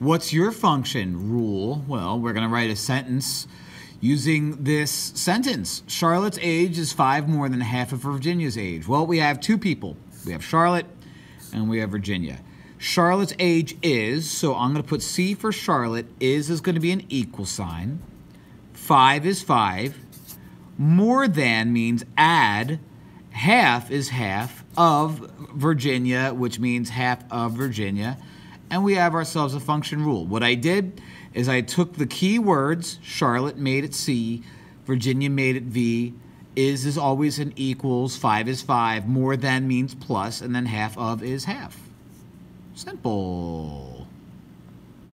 What's your function rule? Well, we're going to write a sentence using this sentence. Charlotte's age is five more than half of Virginia's age. Well, we have two people. We have Charlotte and we have Virginia. Charlotte's age is, so I'm going to put C for Charlotte, is is going to be an equal sign. Five is five. More than means add. Half is half of Virginia, which means half of Virginia. And we have ourselves a function rule. What I did is I took the key words, Charlotte made it C, Virginia made it V, is is always an equals, five is five, more than means plus, and then half of is half. Simple.